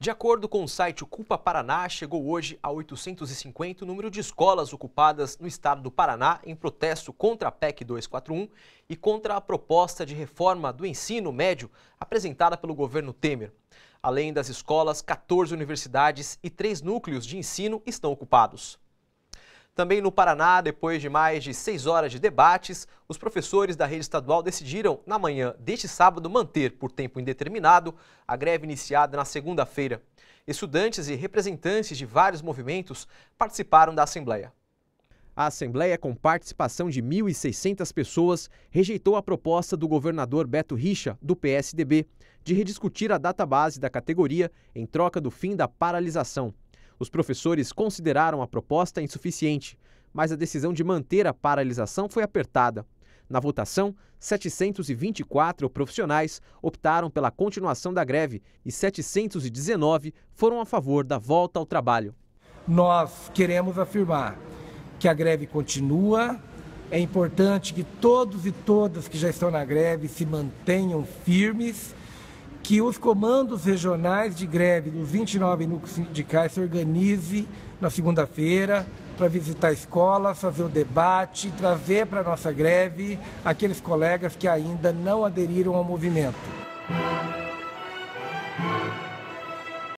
De acordo com o site Ocupa Paraná, chegou hoje a 850 o número de escolas ocupadas no estado do Paraná em protesto contra a PEC 241 e contra a proposta de reforma do ensino médio apresentada pelo governo Temer. Além das escolas, 14 universidades e três núcleos de ensino estão ocupados. Também no Paraná, depois de mais de seis horas de debates, os professores da rede estadual decidiram, na manhã deste sábado, manter por tempo indeterminado a greve iniciada na segunda-feira. Estudantes e representantes de vários movimentos participaram da Assembleia. A Assembleia, com participação de 1.600 pessoas, rejeitou a proposta do governador Beto Richa, do PSDB, de rediscutir a database da categoria em troca do fim da paralisação. Os professores consideraram a proposta insuficiente, mas a decisão de manter a paralisação foi apertada. Na votação, 724 profissionais optaram pela continuação da greve e 719 foram a favor da volta ao trabalho. Nós queremos afirmar que a greve continua. É importante que todos e todas que já estão na greve se mantenham firmes que os comandos regionais de greve dos 29 núcleos sindicais se organizem na segunda-feira para visitar escolas, fazer o debate, trazer para a nossa greve aqueles colegas que ainda não aderiram ao movimento.